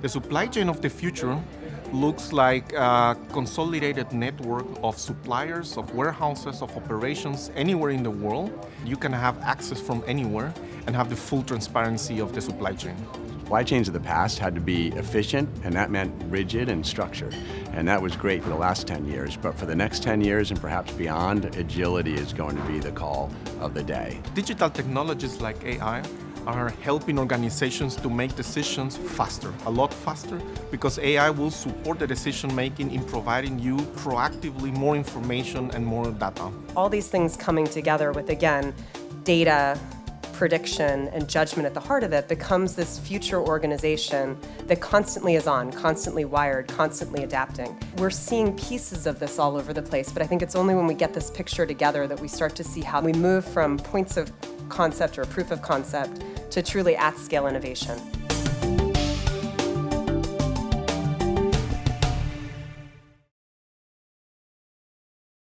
The supply chain of the future looks like a consolidated network of suppliers, of warehouses, of operations anywhere in the world. You can have access from anywhere and have the full transparency of the supply chain. Supply chains of the past had to be efficient, and that meant rigid and structured. And that was great for the last 10 years, but for the next 10 years and perhaps beyond, agility is going to be the call of the day. Digital technologies like AI are helping organizations to make decisions faster, a lot faster, because AI will support the decision making in providing you proactively more information and more data. All these things coming together with, again, data, prediction, and judgment at the heart of it becomes this future organization that constantly is on, constantly wired, constantly adapting. We're seeing pieces of this all over the place, but I think it's only when we get this picture together that we start to see how we move from points of concept or proof of concept to truly at scale innovation.